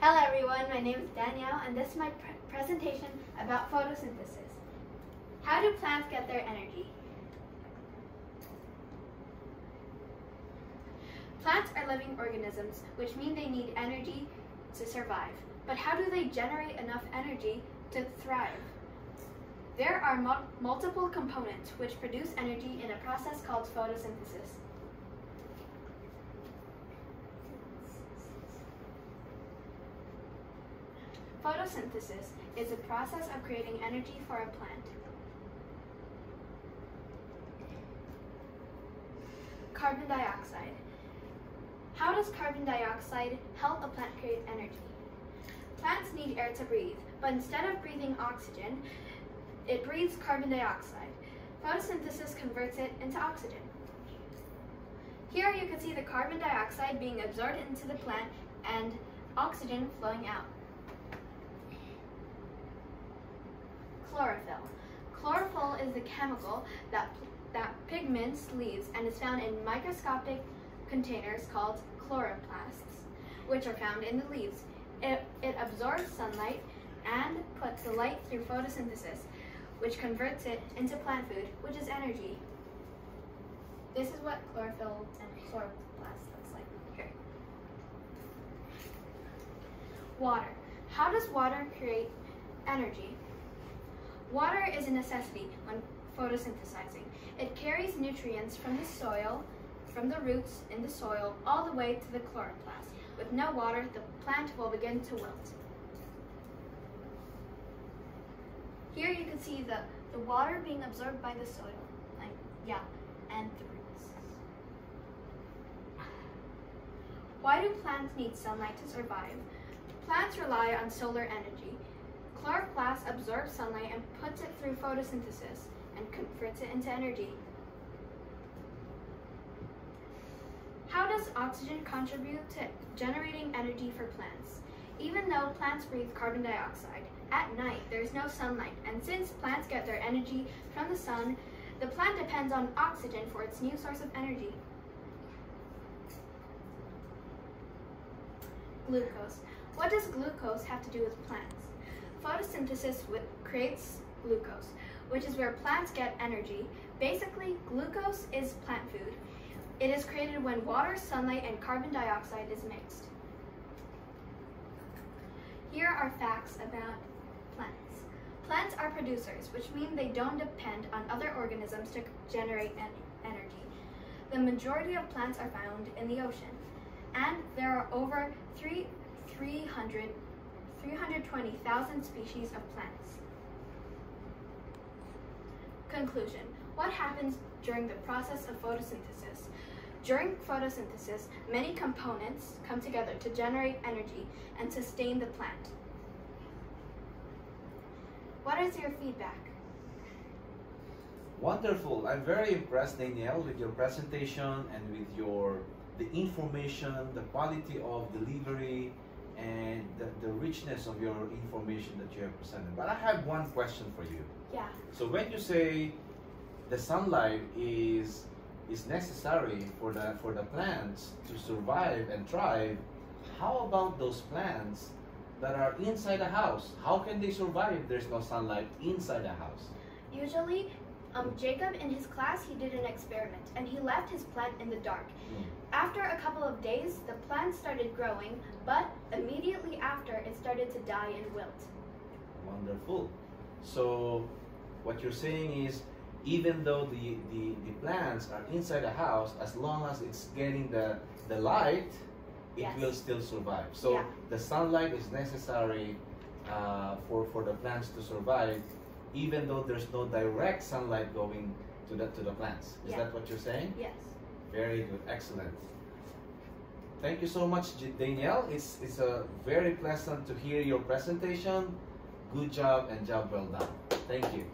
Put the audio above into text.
Hello everyone, my name is Danielle and this is my pre presentation about photosynthesis. How do plants get their energy? Plants are living organisms, which mean they need energy to survive. But how do they generate enough energy to thrive? There are mu multiple components which produce energy in a process called photosynthesis. Photosynthesis is the process of creating energy for a plant. Carbon dioxide. How does carbon dioxide help a plant create energy? Plants need air to breathe, but instead of breathing oxygen, it breathes carbon dioxide. Photosynthesis converts it into oxygen. Here you can see the carbon dioxide being absorbed into the plant and oxygen flowing out. Chlorophyll. Chlorophyll is the chemical that, that pigments leaves and is found in microscopic containers called chloroplasts, which are found in the leaves. It, it absorbs sunlight and puts the light through photosynthesis, which converts it into plant food, which is energy. This is what chlorophyll and chloroplast looks like here. Water. How does water create energy? Water is a necessity when photosynthesizing. It carries nutrients from the soil, from the roots in the soil, all the way to the chloroplast. With no water, the plant will begin to wilt. Here you can see the, the water being absorbed by the soil, like, yeah, and the roots. Why do plants need sunlight to survive? Plants rely on solar energy. Chloroplast absorbs sunlight and puts it through photosynthesis and converts it into energy. How does oxygen contribute to generating energy for plants? Even though plants breathe carbon dioxide, at night there is no sunlight, and since plants get their energy from the sun, the plant depends on oxygen for its new source of energy. Glucose. What does glucose have to do with plants? Photosynthesis creates glucose, which is where plants get energy. Basically, glucose is plant food. It is created when water, sunlight, and carbon dioxide is mixed. Here are facts about plants. Plants are producers, which mean they don't depend on other organisms to generate en energy. The majority of plants are found in the ocean, and there are over three, 300 320,000 species of plants. Conclusion. What happens during the process of photosynthesis? During photosynthesis, many components come together to generate energy and sustain the plant. What is your feedback? Wonderful. I'm very impressed, Danielle, with your presentation and with your the information, the quality of delivery, and the, the richness of your information that you have presented. But I have one question for you. Yeah. So when you say the sunlight is is necessary for the for the plants to survive and thrive, how about those plants that are inside a house? How can they survive if there's no sunlight inside a house? Usually um, Jacob, in his class, he did an experiment, and he left his plant in the dark. After a couple of days, the plant started growing, but immediately after, it started to die and wilt. Wonderful. So, what you're saying is, even though the, the, the plants are inside the house, as long as it's getting the, the light, it yes. will still survive. So, yeah. the sunlight is necessary uh, for, for the plants to survive even though there's no direct sunlight going to the to the plants. Is yeah. that what you're saying? Yes. Very good, excellent. Thank you so much, Danielle. It's it's a very pleasant to hear your presentation. Good job and job well done. Thank you.